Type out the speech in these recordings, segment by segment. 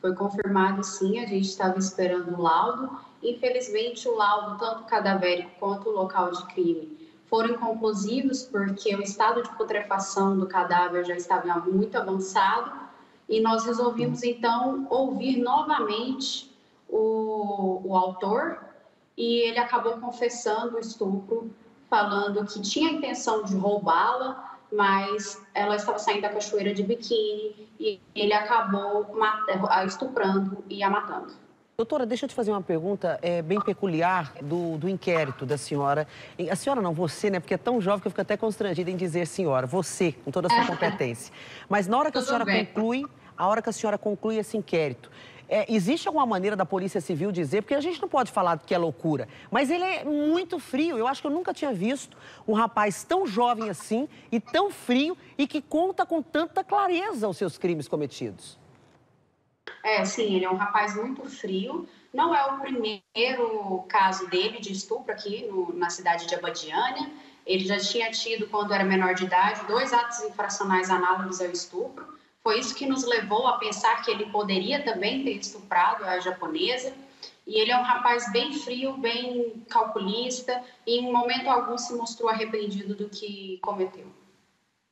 Foi confirmado sim, a gente estava esperando o laudo. Infelizmente, o laudo, tanto cadavérico quanto o local de crime, foram inconclusivos porque o estado de putrefação do cadáver já estava muito avançado e nós resolvimos então ouvir novamente o, o autor e ele acabou confessando o estupro, falando que tinha a intenção de roubá-la, mas ela estava saindo da cachoeira de biquíni e ele acabou estuprando e a matando. Doutora, deixa eu te fazer uma pergunta é, bem peculiar do, do inquérito da senhora. A senhora não, você, né? Porque é tão jovem que eu fico até constrangida em dizer senhora, você, com toda a sua competência. Mas na hora que a senhora conclui, a hora que a senhora conclui esse inquérito, é, existe alguma maneira da Polícia Civil dizer, porque a gente não pode falar que é loucura, mas ele é muito frio. Eu acho que eu nunca tinha visto um rapaz tão jovem assim e tão frio e que conta com tanta clareza os seus crimes cometidos. É, sim, ele é um rapaz muito frio. Não é o primeiro caso dele de estupro aqui no, na cidade de Abadiânia. Ele já tinha tido, quando era menor de idade, dois atos infracionais análogos ao estupro. Foi isso que nos levou a pensar que ele poderia também ter estuprado a japonesa. E ele é um rapaz bem frio, bem calculista, e em momento algum se mostrou arrependido do que cometeu.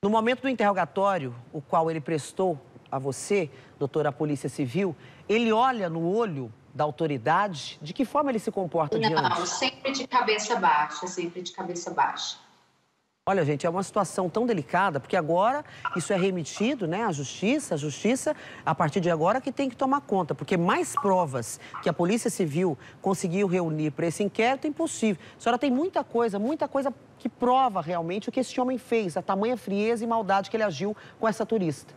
No momento do interrogatório, o qual ele prestou a você, doutora Polícia Civil, ele olha no olho da autoridade? De que forma ele se comporta Não, diante? Não, sempre de cabeça baixa, sempre de cabeça baixa. Olha, gente, é uma situação tão delicada, porque agora isso é remetido né, à justiça, a justiça, a partir de agora, que tem que tomar conta, porque mais provas que a Polícia Civil conseguiu reunir para esse inquérito é impossível. A senhora tem muita coisa, muita coisa que prova realmente o que esse homem fez, a tamanha frieza e maldade que ele agiu com essa turista.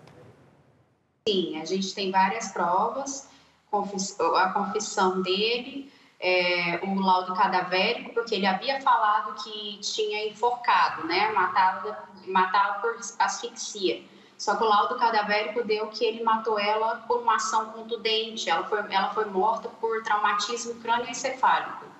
Sim, a gente tem várias provas, a confissão dele, é, o laudo cadavérico, porque ele havia falado que tinha enforcado, né, matado, matado por asfixia. Só que o laudo cadavérico deu que ele matou ela por uma ação contundente, ela foi, ela foi morta por traumatismo crânioencefálico.